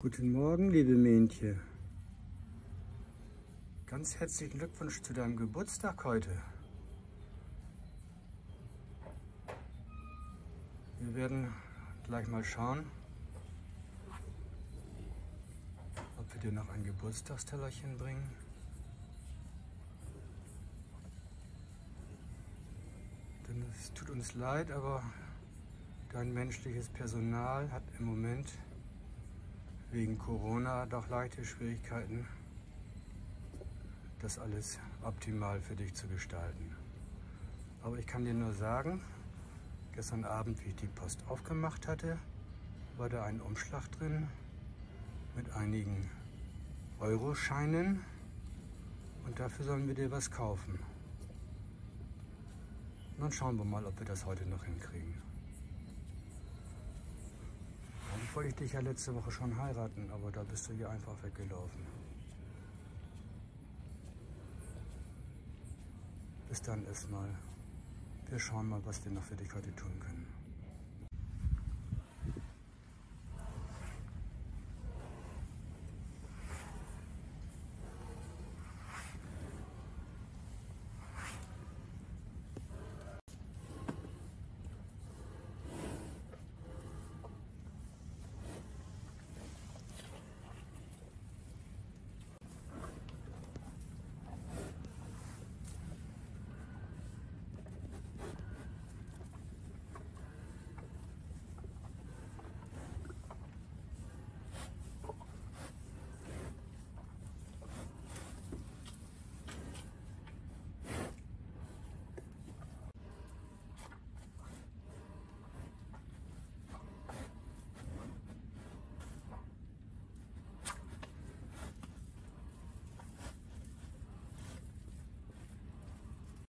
Guten Morgen, liebe Mähnchen. Ganz herzlichen Glückwunsch zu deinem Geburtstag heute. Wir werden gleich mal schauen, ob wir dir noch ein Geburtstagstellerchen bringen. Denn es tut uns leid, aber dein menschliches Personal hat im Moment wegen Corona doch leichte Schwierigkeiten, das alles optimal für dich zu gestalten. Aber ich kann dir nur sagen, gestern Abend, wie ich die Post aufgemacht hatte, war da ein Umschlag drin mit einigen Euroscheinen und dafür sollen wir dir was kaufen. Und dann schauen wir mal, ob wir das heute noch hinkriegen. Wollte ich dich ja letzte Woche schon heiraten, aber da bist du hier einfach weggelaufen. Bis dann erstmal. Wir schauen mal, was wir noch für dich heute tun können.